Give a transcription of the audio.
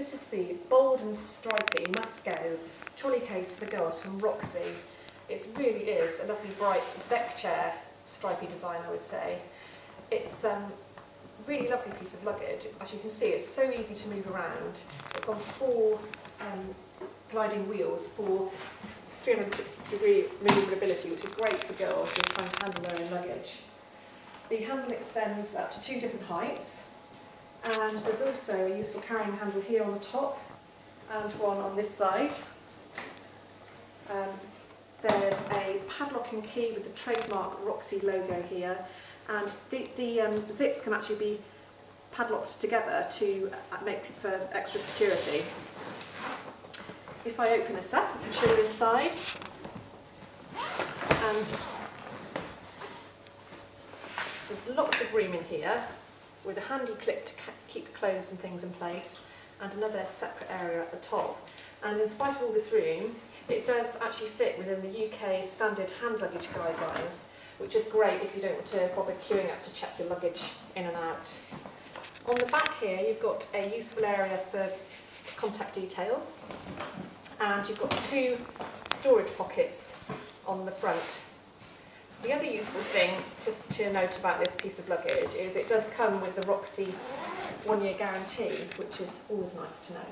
This is the bold and stripy must-go trolley case for girls from Roxy. It really is a lovely bright deck chair stripy design, I would say. It's um, really lovely piece of luggage. As you can see, it's so easy to move around. It's on four um, gliding wheels for 360 degree maneuverability, which is great for girls who are trying to handle their own luggage. The handle extends up to two different heights, and there's also a useful carrying handle here on the top and one on this side. Um, there's a padlock and key with the trademark Roxy logo here, and the, the um, zips can actually be padlocked together to uh, make for extra security. If I open this up, I can show you inside. And there's lots of room in here with a handy clip to keep clothes and things in place and another separate area at the top. And in spite of all this room, it does actually fit within the UK standard hand luggage guidelines, which is great if you don't want to bother queuing up to check your luggage in and out. On the back here, you've got a useful area for contact details, and you've got two storage pockets on the front the other useful thing, just to note about this piece of luggage, is it does come with the Roxy one-year guarantee, which is always nice to know.